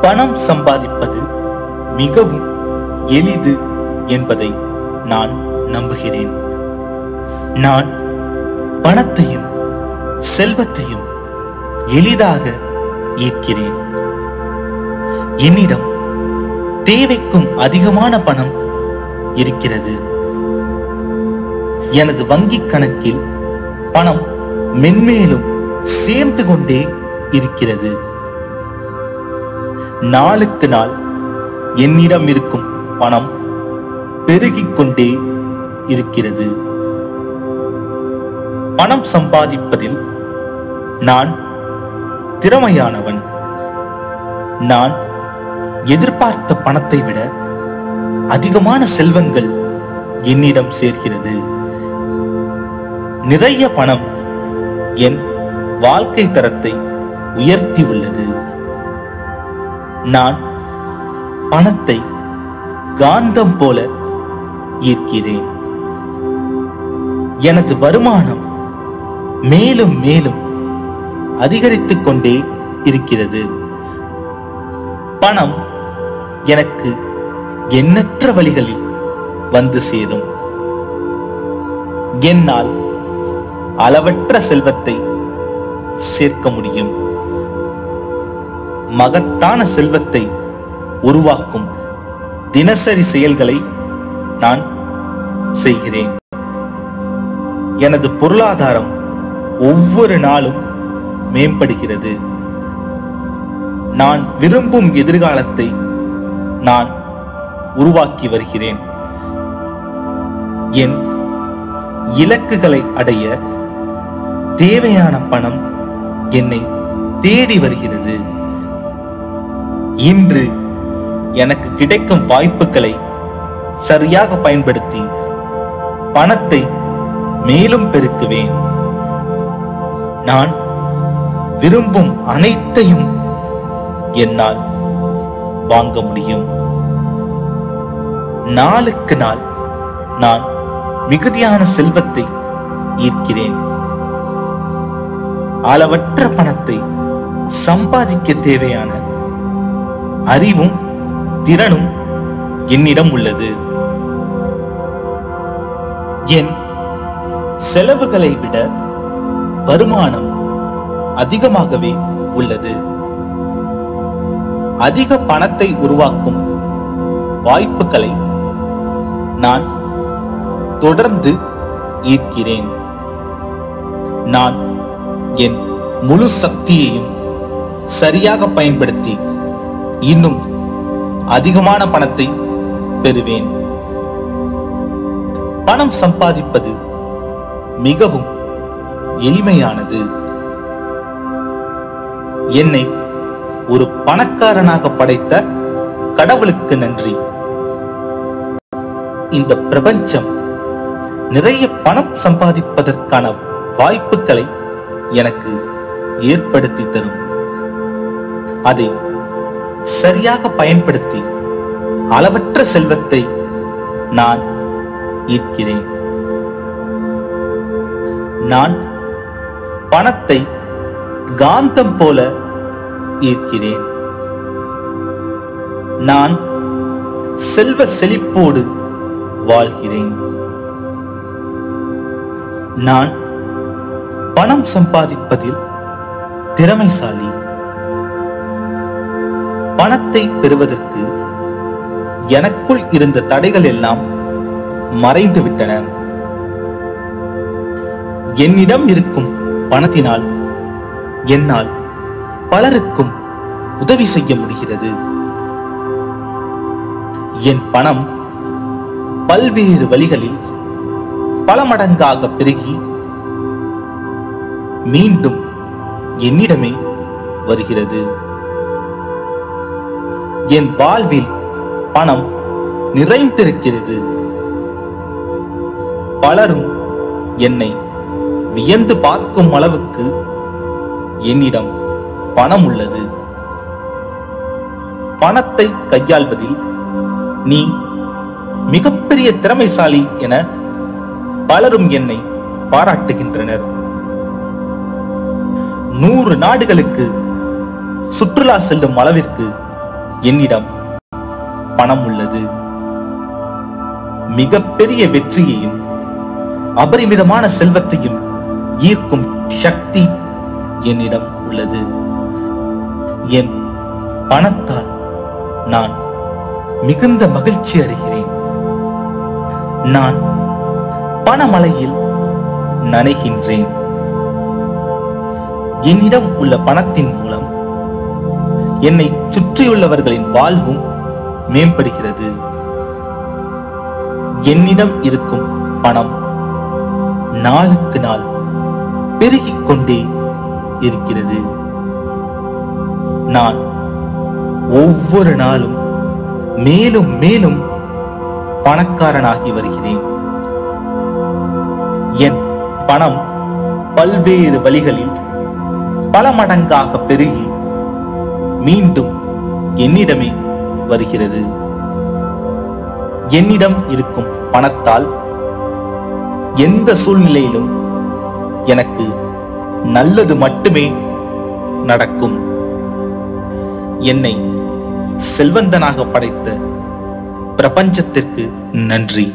பணம் சம்பாதிப்பது மிகவும் எளிது என்பதை நான் நம்புகிறேன். நான் பணத்தையும் செல்வத்தையும் எளிதாக ஈர்க்கிறேன். என்னிடம் தேவைக்கும் அதிகமான பணம் இருக்கிறது. எனது வங்கிக் கணக்கில் பணம் மென்மேலும் சேர்ந்து கொண்டே இருக்கிறது. நாளுக்கு நாள் என்னிடம் இருக்கும் பணம் பெருகிக் கொண்டே இருக்கிறது. பணம் சம்பாதிப்பதில் நான் திறமையானவன். நான் எதிர்பார்த்த பணத்தை விட அதிகமான செல்வங்கள் என்னிடம் சேர்கிறது. நிறைய பணம் என் வாழ்க்கை தரத்தை உயர்த்தி உள்ளது. நான் பணத்தை காந்தம் போல ஈர்க்கிறேன். எனது வருமானம் மேலும் மேலும் அதிகரித்துக் கொண்டே இருக்கிறது. பணம் எனக்கு எண்ணற்ற வழிகளில் வந்து சேரும். என்னால் அளவற்ற செல்வத்தை சேர்க்க முடியும். மகத்தான செல்வத்தை உருவாக்கும் தினசரி செயல்களை நான் செய்கிறேன். எனது பொருளாதாரம் ஒவ்வொரு நாளும் மேம்படுகிறது. நான் விரும்பும் எதிர்காலத்தை நான் உருவாக்கி வருகிறேன். என் இலக்குகளை அடைய தேவையான பணம் என்னை தேடி வருகிறது. இன்று எனக்கு கிடைக்கும் வாய்ப்புகளை சரியாக பயன்படுத்தி பணத்தை மேலும் பெருக்குவேன். நான் விரும்பும் அனைத்தையும் என்னால் வாங்க முடியும். நாளுக்கு நாள் நான் மிகுதியான செல்வத்தை ஈர்க்கிறேன். அளவற்ற பணத்தை சம்பாதிக்க தேவையான அறிவும் திறனும் என்னிடம் உள்ளது. என் செலவுகளை விட வருமானம் அதிகமாகவே உள்ளது. அதிக பணத்தை உருவாக்கும் வாய்ப்புகளை நான் தொடர்ந்து ஈர்க்கிறேன். நான் என் முழு சக்தியையும் சரியாக பயன்படுத்தி இன்னும் அதிகமான பணத்தை பெறுவேன். பணம் சம்பாதிப்பது மிகவும் எளிமையானது. என்னை ஒரு பணக்காரனாக படைத்த கடவுளுக்கு நன்றி. இந்த பிரபஞ்சம் நிறைய பணம் சம்பாதிப்பதற்கான வாய்ப்புகளை எனக்கு ஏற்படுத்தி தரும். அதை சரியாக பயன்படுத்தி அளவற்ற செல்வத்தை நான் ஈர்க்கிறேன். நான் பணத்தை காந்தம் போல ஈர்க்கிறேன். நான் செல்வ செழிப்போடு வாழ்கிறேன். நான் பணம் சம்பாதிப்பதில் திறமைசாலி. பணத்தை பெறுவதற்கு எனக்குள் இருந்த தடைகள் எல்லாம் மறைந்து விட்டன. என்னிடம் இருக்கும் பணத்தினால் என்னால் பலருக்கும் உதவி செய்ய முடிகிறது. என் பணம் பல்வேறு வழிகளில் பல மடங்காக பெருகி மீண்டும் என்னிடமே வருகிறது. என் வாழ்வில் பணம் நிறைந்திருக்கிறது. பலரும் என்னை வியந்து பார்க்கும் அளவுக்கு என்னிடம் பணம் உள்ளது. பணத்தை கையாள்வதில் நீ மிகப்பெரிய திறமைசாலி என பலரும் என்னை பாராட்டுகின்றனர். நூறு நாடுகளுக்கு சுற்றுலா செல்லும் அளவிற்கு என்னிடம் பணம் உள்ளது. மிகப்பெரிய வெற்றியையும் அபரிமிதமான செல்வத்தையும் ஈர்க்கும் சக்தி என்னிடம் உள்ளது. என் பணத்தால் நான் மிகுந்த மகிழ்ச்சி அடைகிறேன். நான் பணமலையில் நனைகின்றேன். என்னிடம் உள்ள பணத்தின் மூலம் என்னை சுற்றியுள்ளவர்களின் வாழ்வும் மேம்படுகிறது. என்னிடம் இருக்கும் பணம் நாளுக்கு நாள் பெருகிக் கொண்டே இருக்கிறது. நான் ஒவ்வொரு நாளும் மேலும் மேலும் பணக்காரனாகி வருகிறேன். என் பணம் பல்வேறு வழிகளில் பல மடங்காக பெருகி மீண்டும் என்னிடமே வருகிறது. என்னிடம் இருக்கும் பணத்தால் எந்த சூழ்நிலையிலும் எனக்கு நல்லது மட்டுமே நடக்கும். என்னை செல்வந்தனாக படைத்த பிரபஞ்சத்திற்கு நன்றி.